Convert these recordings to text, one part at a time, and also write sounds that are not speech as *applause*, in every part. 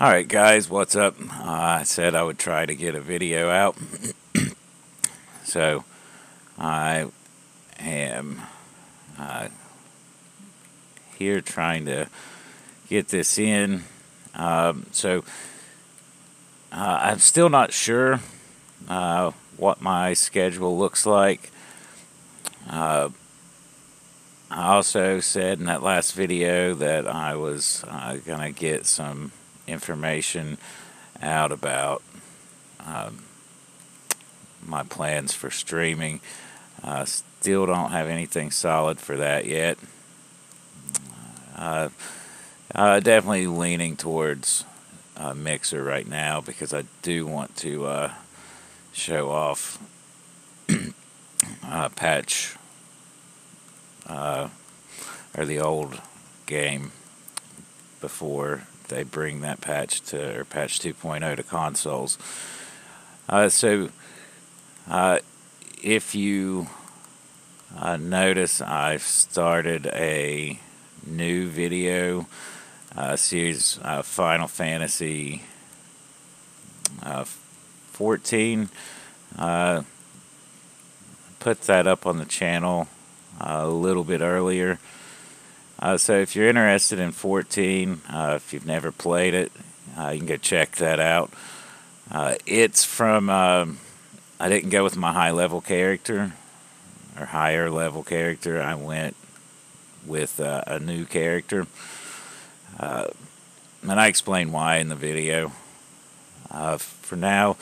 Alright guys, what's up? Uh, I said I would try to get a video out. *clears throat* so, I am uh, here trying to get this in. Um, so, uh, I'm still not sure uh, what my schedule looks like. Uh, I also said in that last video that I was uh, going to get some information out about um, my plans for streaming. Uh, still don't have anything solid for that yet. Uh, uh, definitely leaning towards a Mixer right now because I do want to uh, show off *clears throat* uh, patch uh, or the old game before they bring that patch to or patch 2.0 to consoles. Uh, so uh, if you uh, notice, I've started a new video uh, series, uh, Final Fantasy uh, 14. put that up on the channel a little bit earlier. Uh, so if you're interested in 14, uh, if you've never played it, uh, you can go check that out. Uh, it's from, um, I didn't go with my high level character or higher level character. I went with uh, a new character. Uh, and I explain why in the video. for now,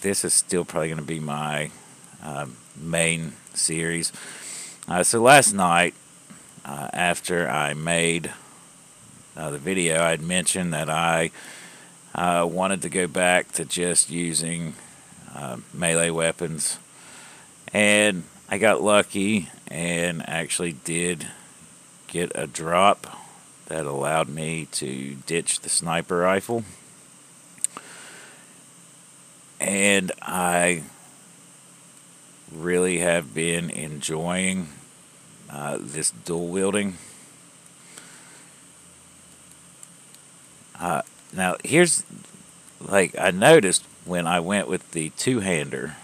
this is still probably going to be my main series. Uh, so last night, uh, after I made uh, the video, I had mentioned that I uh, wanted to go back to just using uh, melee weapons. And I got lucky and actually did get a drop that allowed me to ditch the sniper rifle. And I really have been enjoying uh, this dual wielding. Uh, now, here's like I noticed when I went with the two hander,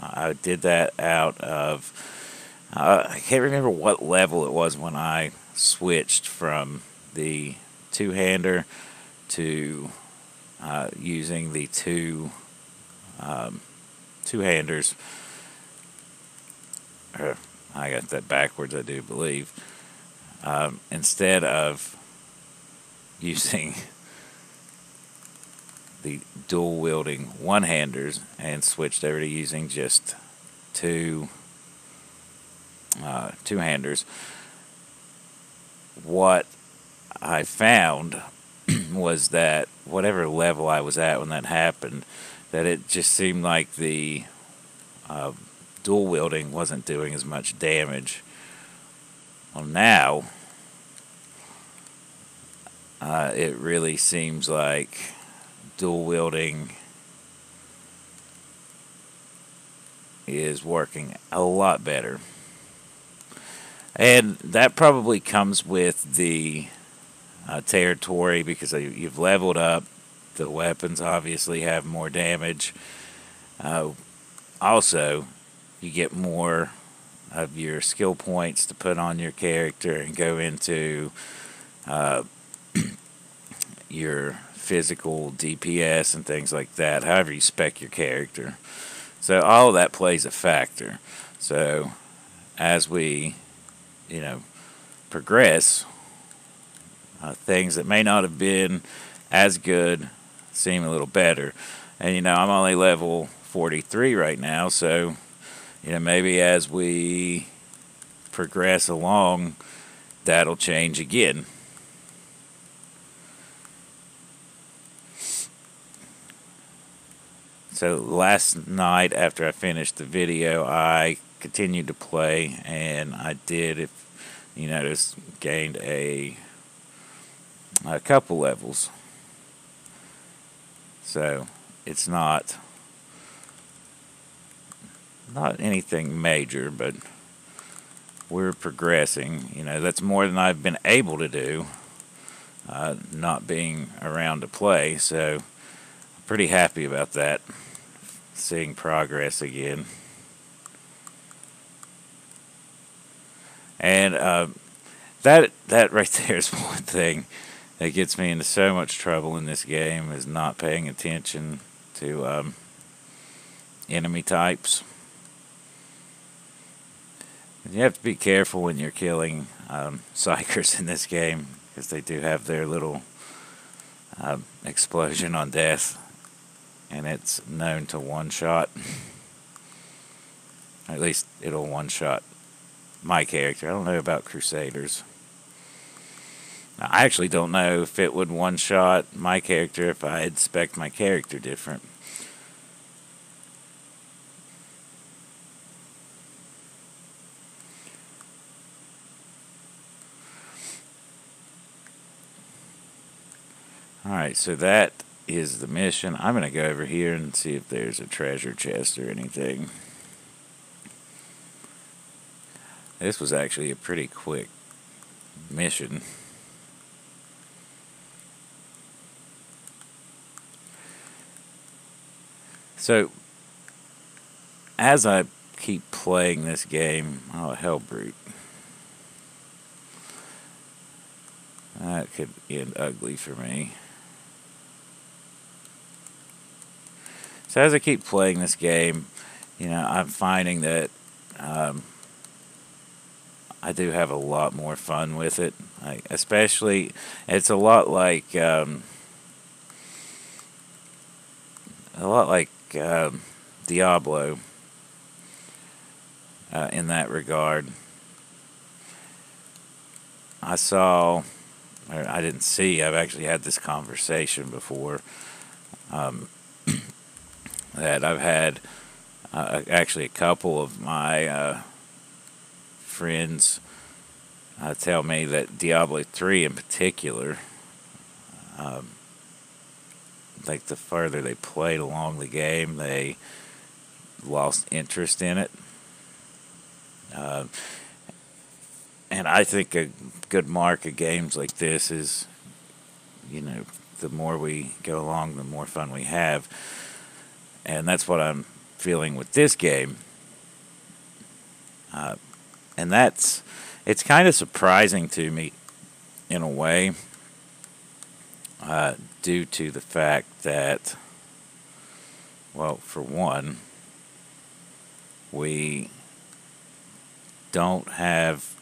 I did that out of uh, I can't remember what level it was when I switched from the two hander to uh, using the two um, two handers. Or, I got that backwards, I do believe. Um, instead of using the dual wielding one handers and switched over to using just two uh, two handers, what I found *clears throat* was that whatever level I was at when that happened, that it just seemed like the uh, dual wielding wasn't doing as much damage. Well, now uh, it really seems like dual wielding is working a lot better. And that probably comes with the uh, territory because you've leveled up. The weapons obviously have more damage. Uh, also, you get more of your skill points to put on your character and go into uh, *clears throat* your physical DPS and things like that, however you spec your character. So all of that plays a factor. So as we, you know, progress, uh, things that may not have been as good seem a little better. And you know, I'm only level 43 right now, so you know, maybe as we progress along, that'll change again. So last night after I finished the video, I continued to play and I did, if you notice, gained a, a couple levels. So it's not not anything major, but we're progressing. You know, that's more than I've been able to do uh, not being around to play. So, pretty happy about that. Seeing progress again. And uh, that that right *laughs* there is one thing that gets me into so much trouble in this game is not paying attention to um, enemy types. You have to be careful when you're killing um, *laughs* psykers in this game because they do have their little uh, explosion on death, and it's known to one shot. At least it'll one shot my character. I don't know about Crusaders. I actually don't know if it would one shot my character if I had spec my character different. Alright, so that is the mission. I'm going to go over here and see if there's a treasure chest or anything. This was actually a pretty quick mission. So, as I keep playing this game, oh, Helbrute. That could end ugly for me. So as I keep playing this game, you know, I'm finding that um, I do have a lot more fun with it. I, especially, it's a lot like um, a lot like um, Diablo uh, in that regard. I saw, I didn't see. I've actually had this conversation before. Um, that I've had uh, actually a couple of my uh, friends uh, tell me that Diablo 3 in particular, um, like the further they played along the game, they lost interest in it. Uh, and I think a good mark of games like this is, you know, the more we go along, the more fun we have and that's what I'm feeling with this game. Uh, and that's it's kind of surprising to me in a way uh, due to the fact that well for one we don't have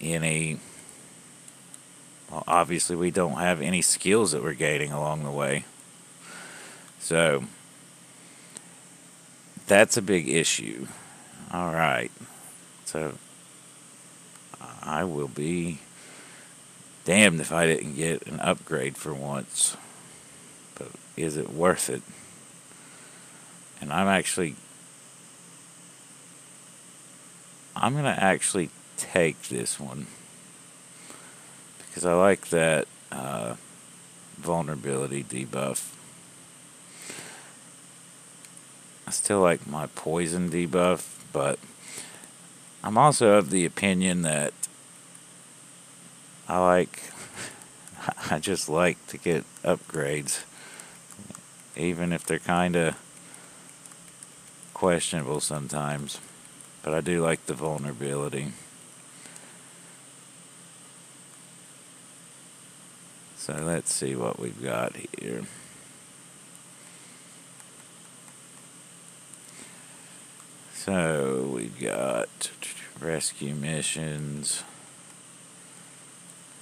any well, obviously we don't have any skills that we're gaining along the way so that's a big issue. All right. So I will be damned if I didn't get an upgrade for once. But is it worth it? And I'm actually I'm going to actually take this one because I like that uh, vulnerability debuff. I still like my poison debuff, but I'm also of the opinion that I like, *laughs* I just like to get upgrades, even if they're kind of questionable sometimes. But I do like the vulnerability. So let's see what we've got here. So we've got rescue missions.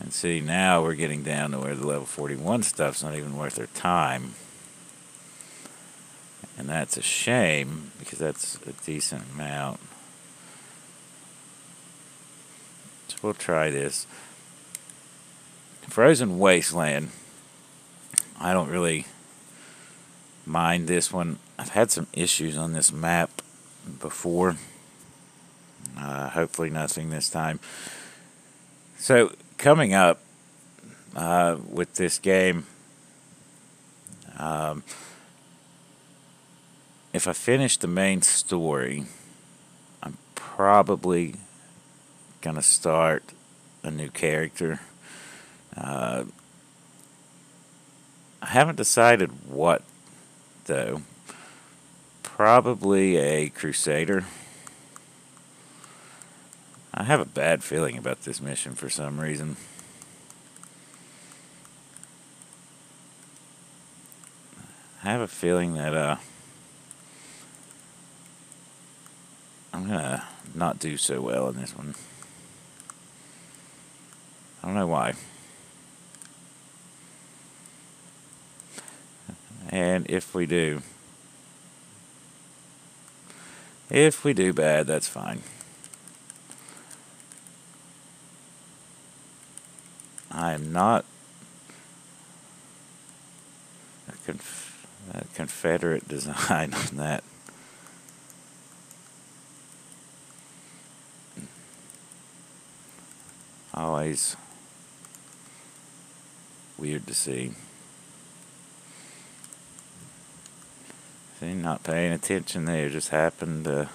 And see, now we're getting down to where the level 41 stuff's not even worth their time. And that's a shame because that's a decent amount. So we'll try this. Frozen Wasteland. I don't really mind this one. I've had some issues on this map before. Uh, hopefully, nothing this time. So, coming up uh, with this game, um, if I finish the main story, I'm probably going to start a new character. Uh, I haven't decided what, though. Probably a Crusader. I have a bad feeling about this mission for some reason. I have a feeling that uh, I'm gonna not do so well in this one. I don't know why. And if we do, if we do bad, that's fine. I am not a conf- a Confederate design on that. Always weird to see. Not paying attention there. Just happened to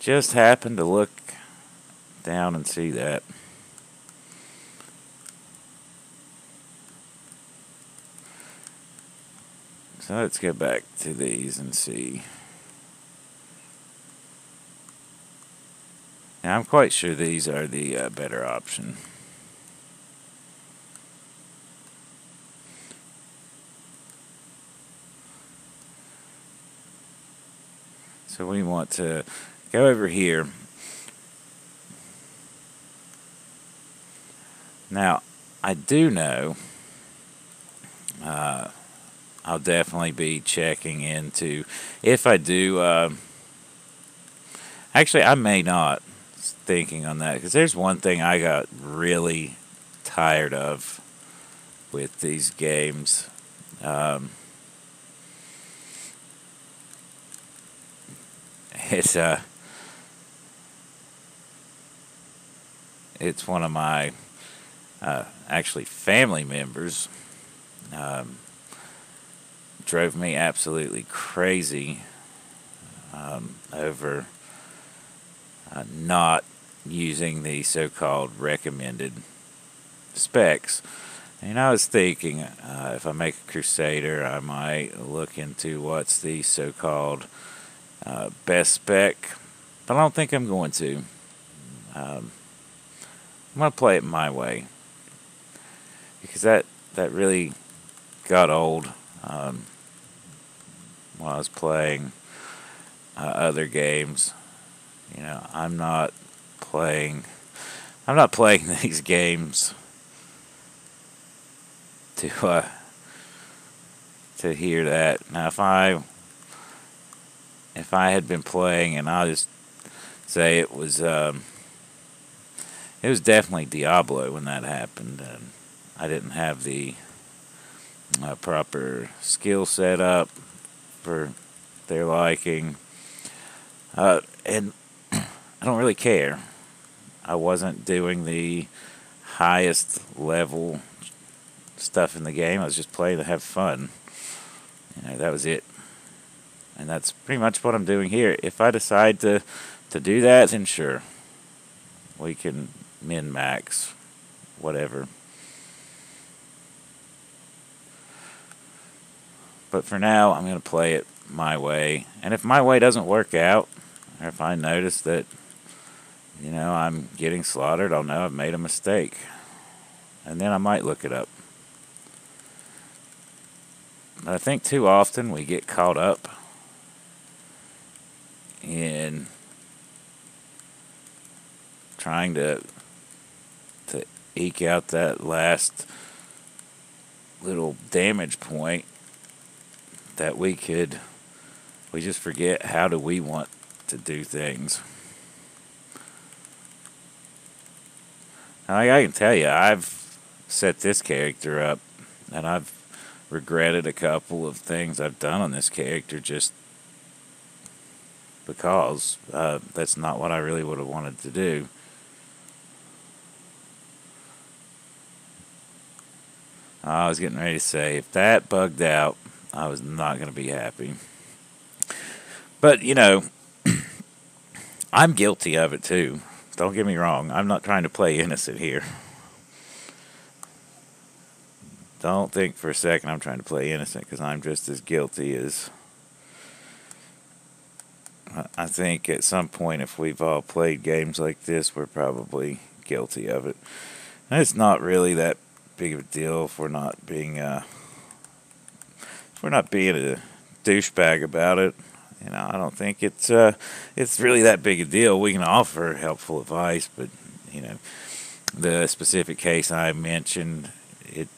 just happened to look down and see that. So let's get back to these and see. Now I'm quite sure these are the uh, better option. So we want to go over here. Now, I do know uh, I'll definitely be checking into if I do. Uh, actually, I may not thinking on that because there's one thing I got really tired of with these games. Um, it's uh it's one of my uh, actually family members um, drove me absolutely crazy um, over uh, not using the so-called recommended specs. And I was thinking, uh, if I make a Crusader, I might look into what's the so-called uh, best spec, but I don't think I'm going to. Um, I'm going to play it my way because that that really got old um, when I was playing uh, other games. You know, I'm not playing. I'm not playing *laughs* these games to uh, to hear that. Now, if I if I had been playing, and I'll just say it was um, it was definitely Diablo when that happened, and I didn't have the uh, proper skill set up for their liking, uh, and *clears throat* I don't really care. I wasn't doing the highest level stuff in the game. I was just playing to have fun. You know, that was it. And that's pretty much what I'm doing here. If I decide to, to do that, then sure. We can min max, whatever. But for now, I'm going to play it my way. And if my way doesn't work out, or if I notice that, you know, I'm getting slaughtered, I'll know I've made a mistake. And then I might look it up. But I think too often we get caught up in trying to to eke out that last little damage point that we could we just forget how do we want to do things. I, I can tell you, I've set this character up, and I've regretted a couple of things I've done on this character just because uh, that's not what I really would have wanted to do. I was getting ready to say, if that bugged out, I was not going to be happy. But, you know, *clears throat* I'm guilty of it too. don't get me wrong. I'm not trying to play innocent here. Don't think for a second I'm trying to play innocent because I'm just as guilty as. I think at some point, if we've all played games like this, we're probably guilty of it. And it's not really that big of a deal if we're not being uh, if we're not being a douchebag about it. You know, I don't think it's uh, it's really that big a deal. We can offer helpful advice, but you know, the specific case I mentioned, it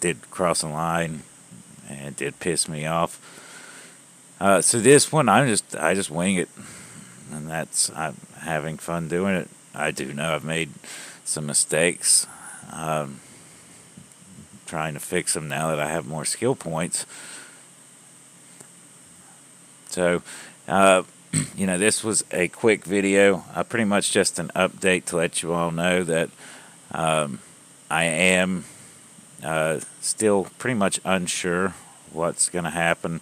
did cross a line and it did piss me off. Uh, so this one, I'm just I just wing it, and that's I'm having fun doing it. I do know I've made some mistakes. Um, trying to fix them now that I have more skill points. So, uh, *clears throat* you know, this was a quick video, uh, pretty much just an update to let you all know that um, I am uh, still pretty much unsure what's going to happen.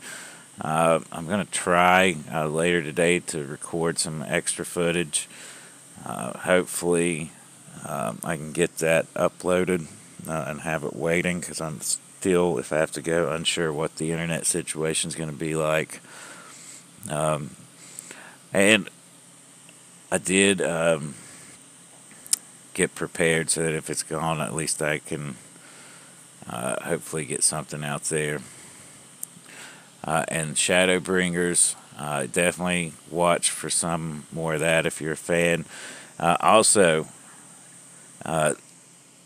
Uh, I'm going to try uh, later today to record some extra footage. Uh, hopefully, um, I can get that uploaded uh, and have it waiting because I'm still, if I have to go, unsure what the internet situation is going to be like. Um, and I did um, get prepared so that if it's gone, at least I can uh, hopefully get something out there. Uh, and Shadowbringers, uh, definitely watch for some more of that if you're a fan. Uh, also, uh,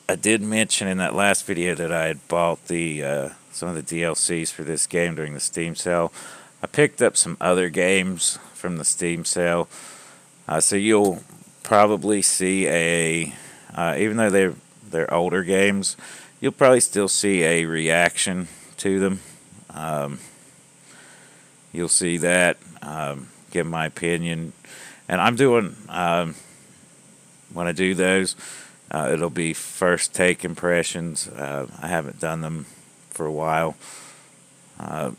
I did mention in that last video that I had bought the uh, some of the DLCs for this game during the Steam sale. I picked up some other games from the Steam sale, uh, so you'll probably see a uh, even though they're they're older games, you'll probably still see a reaction to them. Um, you'll see that, um, give my opinion, and I'm doing um, when I do those. Uh, it'll be first take impressions. Uh, I haven't done them for a while. Uh,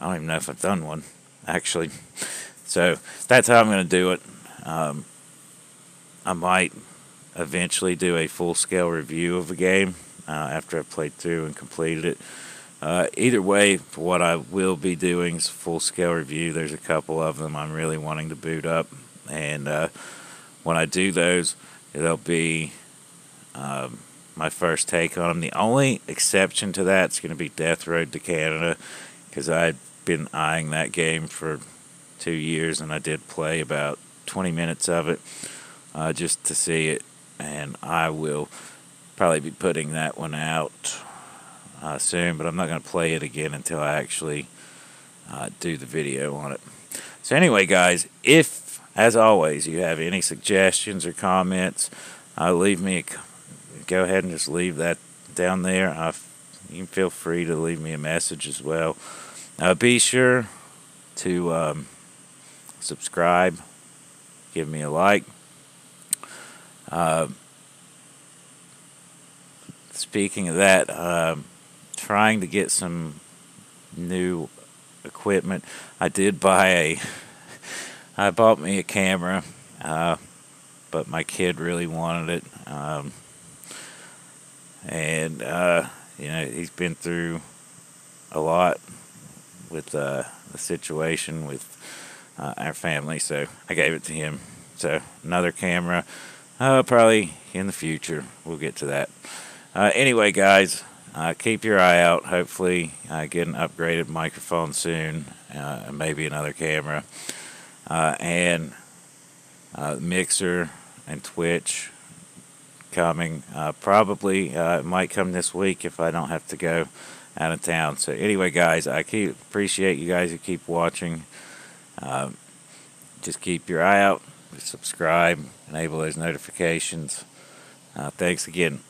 I don't even know if I've done one, actually. *laughs* So that's how I'm going to do it. Um, I might eventually do a full scale review of a game uh, after I've played through and completed it. Uh, either way, what I will be doing is full scale review. There's a couple of them I'm really wanting to boot up, and uh, when I do those, it'll be um, my first take on them. The only exception to that is going to be Death Road to Canada because I've been eyeing that game for two years and I did play about 20 minutes of it uh, just to see it. And I will probably be putting that one out uh, soon, but I'm not going to play it again until I actually uh, do the video on it. So, anyway, guys, if as always, you have any suggestions or comments, uh, leave me. A, go ahead and just leave that down there. Uh, you can feel free to leave me a message as well. Uh, be sure to um, subscribe, give me a like. Uh, speaking of that, um, trying to get some new equipment. I did buy a I bought me a camera, uh, but my kid really wanted it. Um, and, uh, you know, he's been through a lot with uh, the situation with uh, our family, so I gave it to him. So, another camera, uh, probably in the future. We'll get to that. Uh, anyway, guys, keep your eye out. Hopefully, get an upgraded microphone soon, and maybe another camera uh, and uh, Mixer and Twitch coming. Uh, probably uh, it might come this week if I don't have to go out of town. So anyway, guys, I keep appreciate you guys who keep watching. Um, just keep your eye out, subscribe, enable those notifications. Uh, thanks again.